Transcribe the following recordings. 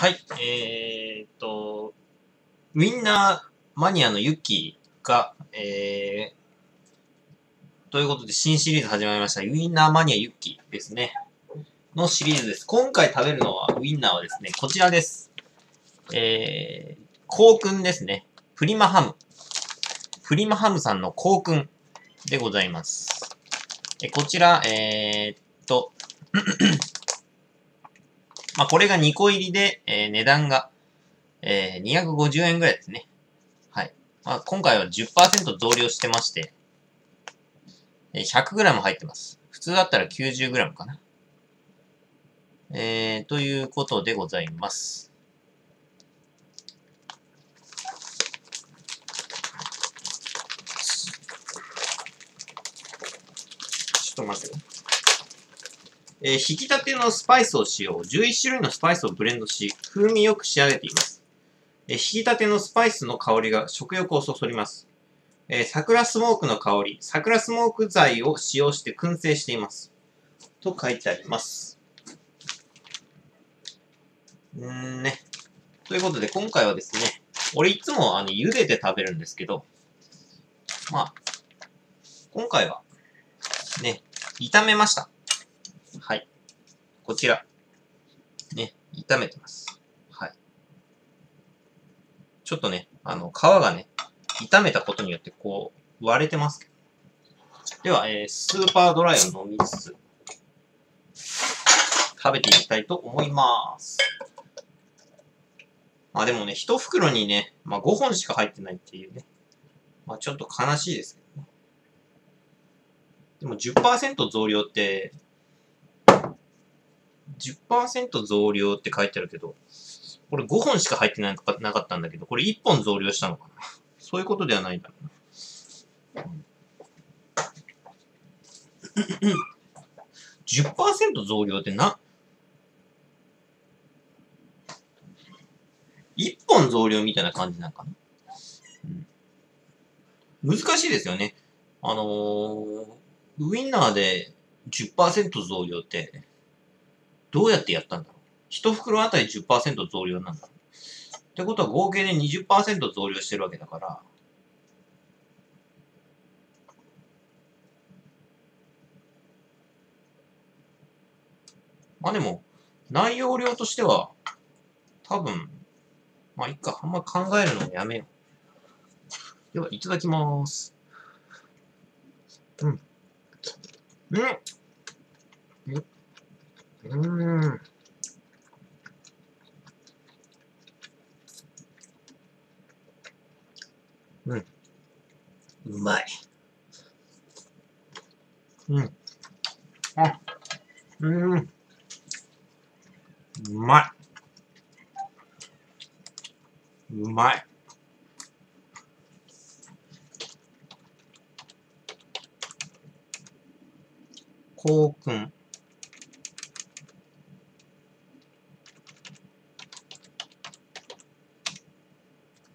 はい、えー、っと、ウィンナーマニアのユッキーが、えー、ということで新シリーズ始まりました。ウィンナーマニアユッキーですね。のシリーズです。今回食べるのは、ウィンナーはですね、こちらです。えー、コークンですね。プリマハム。プリマハムさんのコークンでございます。えこちら、えー、っと、まあ、これが2個入りで、えー値段が、えー250円ぐらいですね。はい。まあ、今回は10%増量してまして、えー 100g 入ってます。普通だったら 90g かな。えー、ということでございます。ちょっと待ってよ。えー引き立てのスパイスを使用。11種類のスパイスをブレンドし、風味よく仕上げています。えー引き立てのスパイスの香りが食欲をそそります。えー桜スモークの香り、桜スモーク剤を使用して燻製しています。と書いてあります。うーんね。ということで、今回はですね、俺いつもあの茹でて食べるんですけど、まあ、今回は、ね、炒めました。こちら。ね、炒めてます。はい。ちょっとね、あの、皮がね、炒めたことによってこう、割れてますけど。では、えー、スーパードライを飲みつつ、食べていきたいと思います。まあでもね、一袋にね、まあ5本しか入ってないっていうね。まあちょっと悲しいですけどね。でも10%増量って、10%増量って書いてあるけど、これ5本しか入ってなかったんだけど、これ1本増量したのかな？そういうことではないんだろうな。10%増量ってな、1本増量みたいな感じなんかな、難しいですよね。あのー、ウインナーで10%増量って、どうやってやったんだろう？一袋あたり10%増量なんだろうってことは合計で20%増量してるわけだから、まあでも、内容量としては、多分、まあいいか、あんま考えるのをやめよう。では、いただきまーす。うん。うん。うん。うん。う。まい。うん。あ、うん。うまい。うまい。こうくん。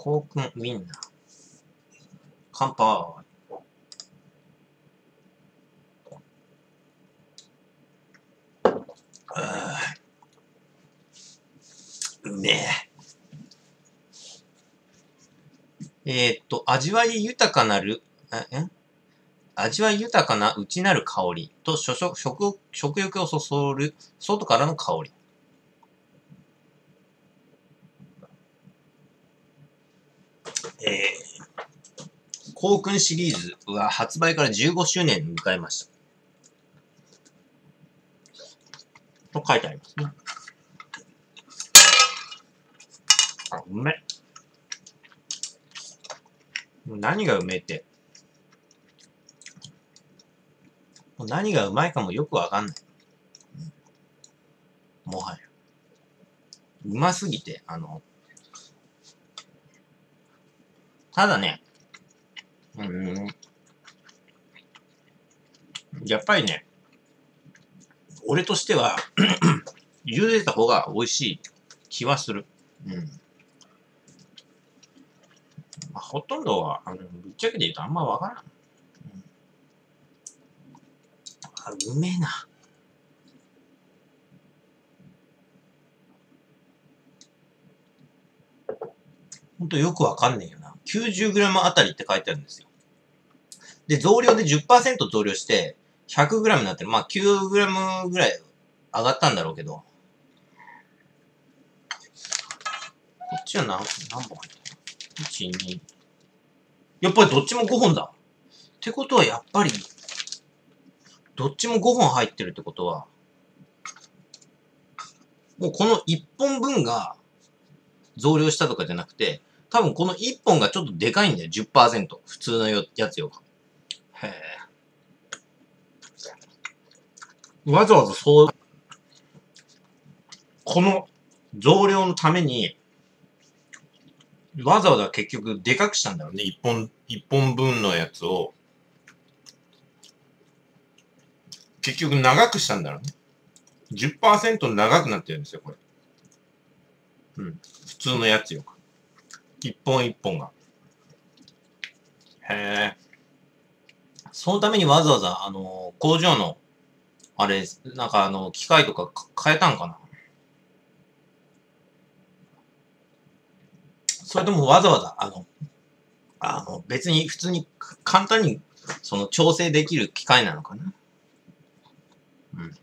こうくんウィンナー。乾杯。うめえ。えーっと、味わい豊かなる、あえ？味わい豊かな内なる香りと食食欲をそそる外からの香り。えー、コークンシリーズは発売から15周年に迎えました。と書いてありますね。あ、うめ。何がうめって。何がうまいかもよくわかんない。もはや。うますぎて、あの、ただね、うーん、やっぱりね、俺としては、茹でた方が美味しい気はする。うん。まあ、ほとんどは、あの、ぶっちゃけて言うとあんまわからん。うん、あ、うめえな。ほんとよくわかんねえよな。90g あたりって書いてあるんですよ。で、増量で10%増量して、100g になってる。まあ 9g ぐらい上がったんだろうけど。こっちは何、何本入ってる ?1、2。やっぱりどっちも5本だ。ってことはやっぱり、どっちも5本入ってるってことは、もうこの1本分が増量したとかじゃなくて、多分この1本がちょっとでかいんだよ。10%。普通のやつよ。へえ。わざわざそう、この増量のために、わざわざ結局でかくしたんだろうね。1本、一本分のやつを。結局長くしたんだろうね。10%長くなってるんですよ、これ。うん。普通のやつよ。一本一本が。へえ。そのためにわざわざ、あの工場の、あれ、なんかあの、機械とか変えたんかな？それともわざわざ、あの、あの、別に普通に簡単に、その調整できる機械なのかな？うん。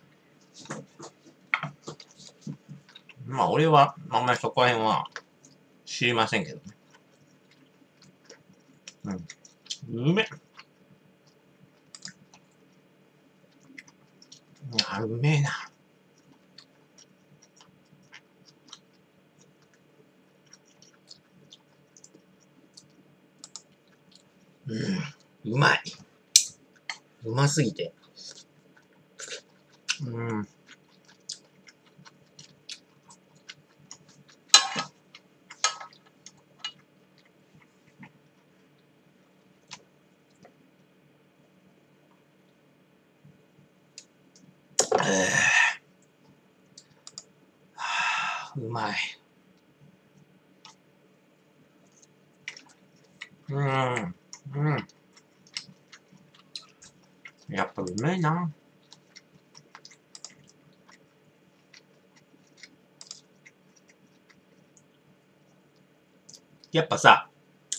まあ、俺は、あんまりそこら辺は知りませんけどね。うん。うめっ。あ、うめえな。うん。うまい。うますぎて。うん。うまい。うん。うん。やっぱうめえな。やっぱさ、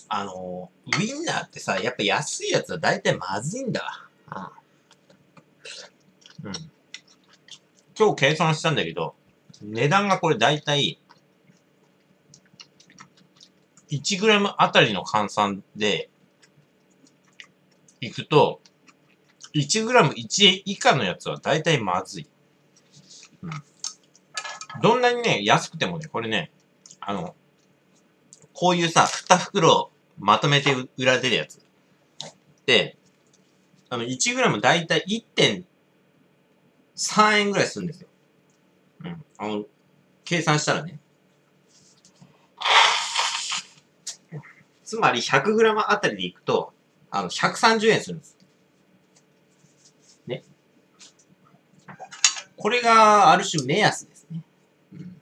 あのウィンナーってさ、やっぱ安いやつは大体まずいんだわ。うん。今日計算したんだけど、値段がこれ大体、1g あたりの換算で、いくと、1g1 円以下のやつは大体まずい。うん。どんなにね、安くてもね、これね、あの、こういうさ、2袋まとめて売られてるやつ。で、あの、1g だいたい1.5 3円ぐらいするんですよ。うん。あの、計算したらね。つまり 100g あたりでいくと、あの、130円するんです。ね。これがある種目安ですね。うん、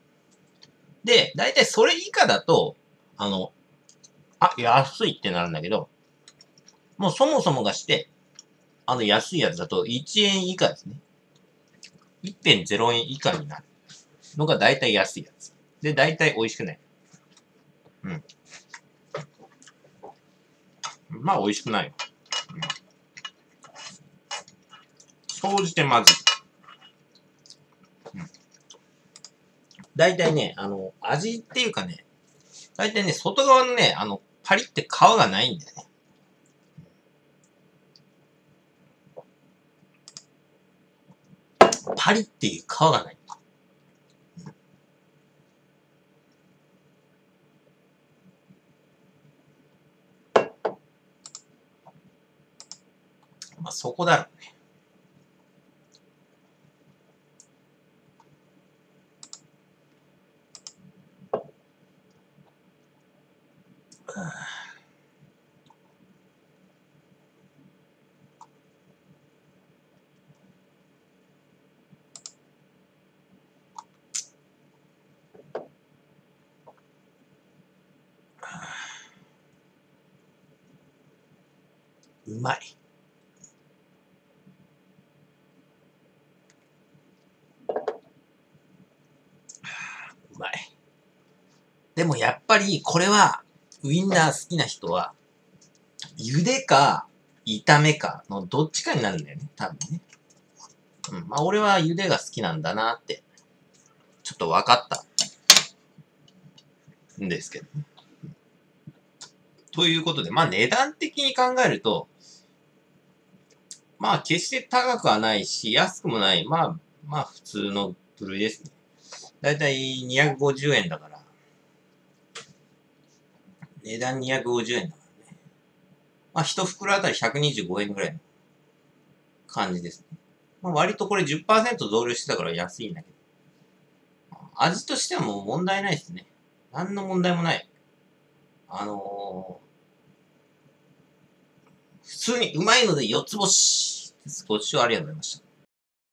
で、大体それ以下だと、あの、あ、安いってなるんだけど、もうそもそもがして、あの安いやつだと1円以下ですね。1.0円以下になるのがだいたい安いやつ。で、だいたい美味しくない。うん。まあ美味しくないよ。うん。てまずい。うん。だいたいね、あの、味っていうかね、だいたいね、外側のね、あの、パリって皮がないんだよね。パリっていう皮がない。まあ、そこだろうね。うまい。うまい。でもやっぱりこれはウインナー好きな人は、茹でか、炒めかのどっちかになるんだよね、多分ね。うん。まあ、俺は茹でが好きなんだなって、ちょっと分かったんですけどね。ということで、まあ値段的に考えると、まあ決して高くはないし、安くもない。まあ、まあ普通の部類ですね。だいたい250円だから。値段250円だからね。まあ一袋あたり125円ぐらいの感じですね。まあ割とこれ10%増量してたから安いんだけど。味としてはもう問題ないですね。何の問題もない。あのー、通にうまいので4つ星。ご視聴ありがとうございました。